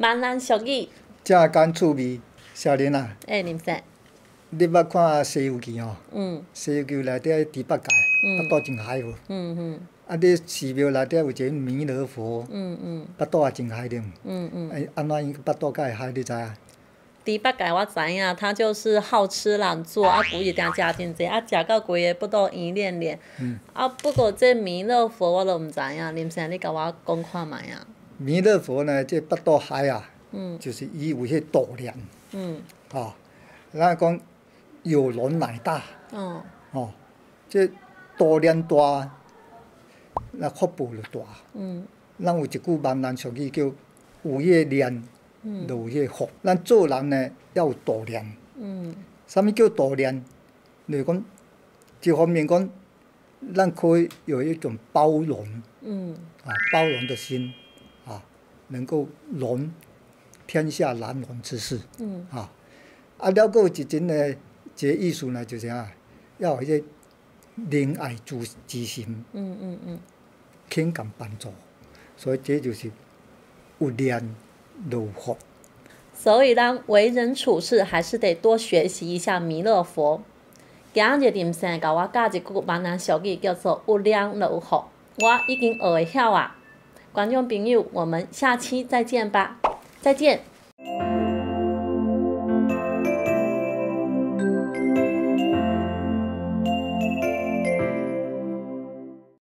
闽南俗语，正干趣味，少年啊，哎，林生，你捌看《西游记》吼？嗯《西游记》内底猪八戒，嗯巴肚真海无？嗯嗯啊，你寺庙内底有一个弥勒佛，嗯嗯巴肚也真海的。嗯嗯，哎，安怎伊巴肚甲会海？你知啊？猪八戒我知影，他就是好吃懒做，啊，规日定食真济，啊，食到规个腹肚圆练练。嗯啊，不过这弥勒佛我都毋知影，林生你甲我讲看卖啊。弥勒佛呢，这巴肚海啊，嗯。就是伊有迄度量，嗯。吼、咱讲有容乃大，哦。吼、这度量大，那福报就大。嗯。咱有一句闽南俗语叫“有迄量，嗯。就有迄福”。咱做人呢，要有度量。嗯。啥物叫度量？就是讲，一方面讲，咱可以有一种包容。嗯。啊，包容的心啊，能够容天下难容之事嗯啊。啊，了个有一种呢，一个意思呢，就是啊，要有迄个仁爱之之心，嗯嗯嗯，肯共帮助，所以这就是有量就有福。所以咱为人处事还是得多学习一下弥勒佛。今日林生甲我教一句闽南俗语，叫做“有量就有福”，我已经学会晓啊。观众朋友，我们下期再见吧，再见。